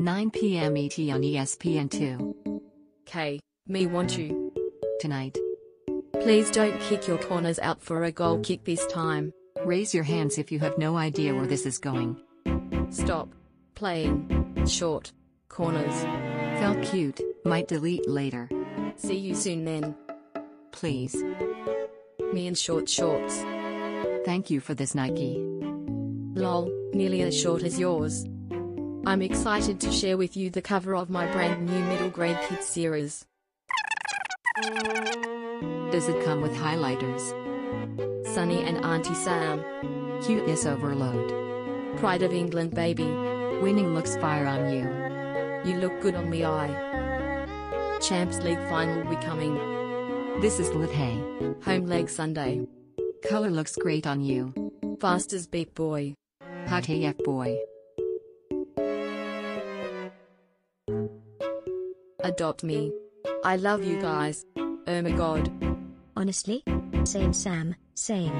9 p.m. ET on E ESPN2. K. Me want you. Tonight. Please don't kick your corners out for a goal kick this time. Raise your hands if you have no idea where this is going. Stop. Playing. Short. Corners. Felt cute, might delete later. See you soon then. Please. Me in short shorts. Thank you for this Nike. Lol, nearly as short as yours. I'm excited to share with you the cover of my brand new middle grade kids series. Does it come with highlighters? Sunny and Auntie Sam. Cuteness overload. Pride of England baby. Winning looks fire on you. You look good on the eye. Champs League final we coming. This is lit hay. Home leg Sunday. Color looks great on you. Fast as beat boy. Hot AF boy. Adopt me. I love you guys. Oh my god. Honestly? Same Sam, same.